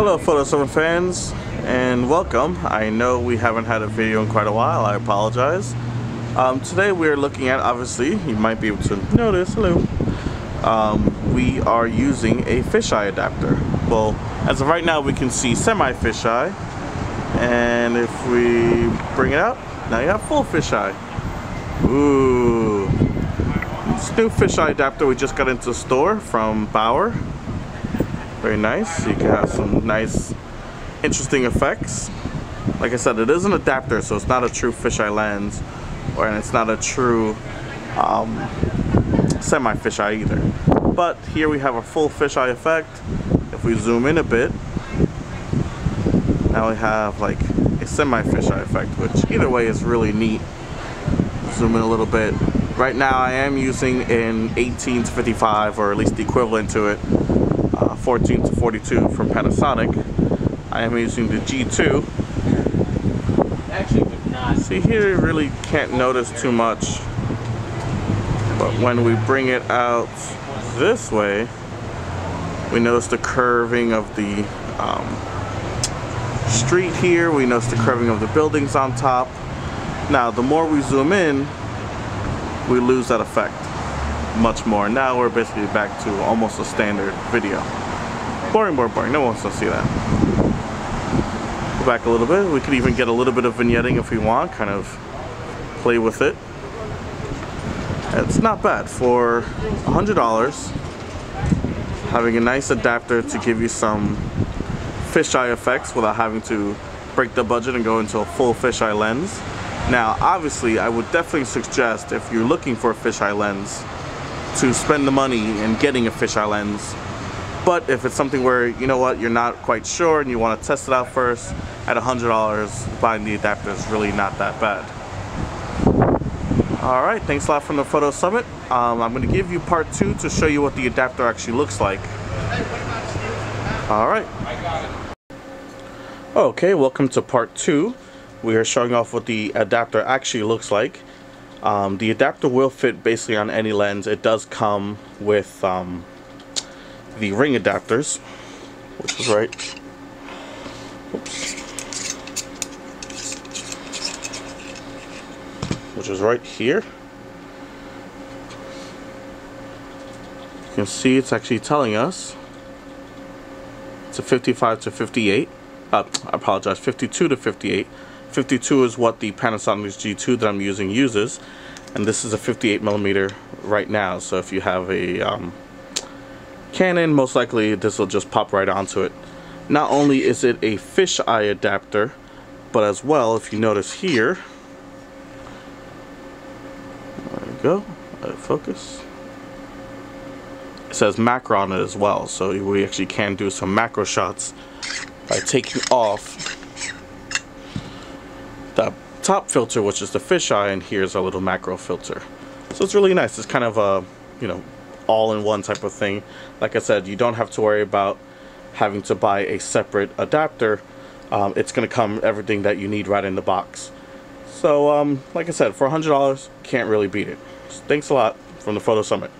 Hello Photo Summit fans and welcome. I know we haven't had a video in quite a while, I apologize. Um, today we're looking at, obviously, you might be able to notice, hello, um, we are using a fisheye adapter. Well, as of right now we can see semi-fisheye and if we bring it out, now you have full fisheye. Ooh. This new fisheye adapter we just got into the store from Bower. Very nice. You can have some nice, interesting effects. Like I said, it is an adapter, so it's not a true fisheye lens, or and it's not a true um, semi-fisheye either. But here we have a full fisheye effect. If we zoom in a bit, now we have like a semi-fisheye effect, which either way is really neat. Zoom in a little bit. Right now I am using an 18 to 55, or at least the equivalent to it, 14 to 42 from Panasonic. I am using the G2. Actually, would not. See here, you really can't notice too much. But when we bring it out this way, we notice the curving of the um, street here. We notice the curving of the buildings on top. Now, the more we zoom in, we lose that effect much more. Now we're basically back to almost a standard video. Boring, boring, boring. No one wants to see that. Go back a little bit. We could even get a little bit of vignetting if we want, kind of play with it. It's not bad for $100. Having a nice adapter to give you some fisheye effects without having to break the budget and go into a full fisheye lens. Now, obviously, I would definitely suggest if you're looking for a fisheye lens to spend the money in getting a fisheye lens but if it's something where, you know what, you're not quite sure and you want to test it out first, at $100, buying the adapter is really not that bad. Alright, thanks a lot from the Photo Summit. Um, I'm going to give you part two to show you what the adapter actually looks like. Alright. Okay, welcome to part two. We are showing off what the adapter actually looks like. Um, the adapter will fit basically on any lens. It does come with um, the ring adapters, which is right. Oops. Which is right here. You can see it's actually telling us it's a 55 to 58. Uh, I apologize, 52 to 58. 52 is what the Panasonic G2 that I'm using uses, and this is a 58 millimeter right now. So if you have a um, Canon, most likely this will just pop right onto it. Not only is it a fisheye adapter, but as well, if you notice here, there you go, focus. It says macro on it as well, so we actually can do some macro shots by taking off top filter, which is the fisheye, and here's our little macro filter. So it's really nice. It's kind of a, you know, all-in-one type of thing. Like I said, you don't have to worry about having to buy a separate adapter. Um, it's going to come everything that you need right in the box. So, um, like I said, for $100, can't really beat it. Thanks a lot from the Photo Summit.